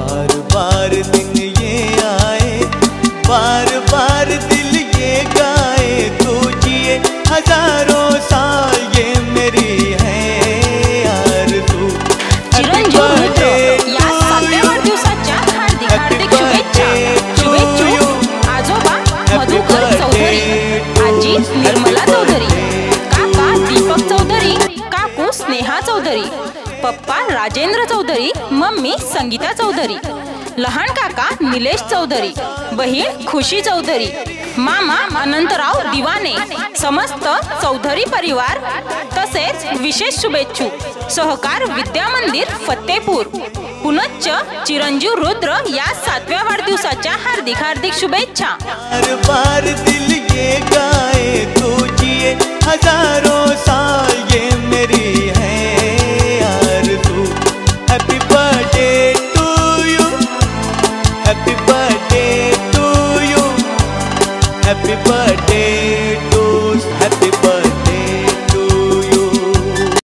बार बार दिन ये आए बार बार दिल ये गाए तू जिए हज़ारों साल ये मेरी है यार तू। निर्मला चौधरी काका दीपक चौधरी काकू स्नेहा चौधरी। पप्पा राजेंद्र चौधरी मम्मी संगीता चौधरी लहान काका निलेश चौधरी बहीण खुशी चौधरी मामा अनंतराव दिवाने समस्त चौधरी परिवार तसेच विशेष शुभेच्छू. सहकार विद्या मंदिर फतेपूर पुनच्च चिरंजीव रुद्र या सातव्या वाढदिवसाच्या हार्दिक हार्दिक शुभेच्छा. हजारो happy birthday.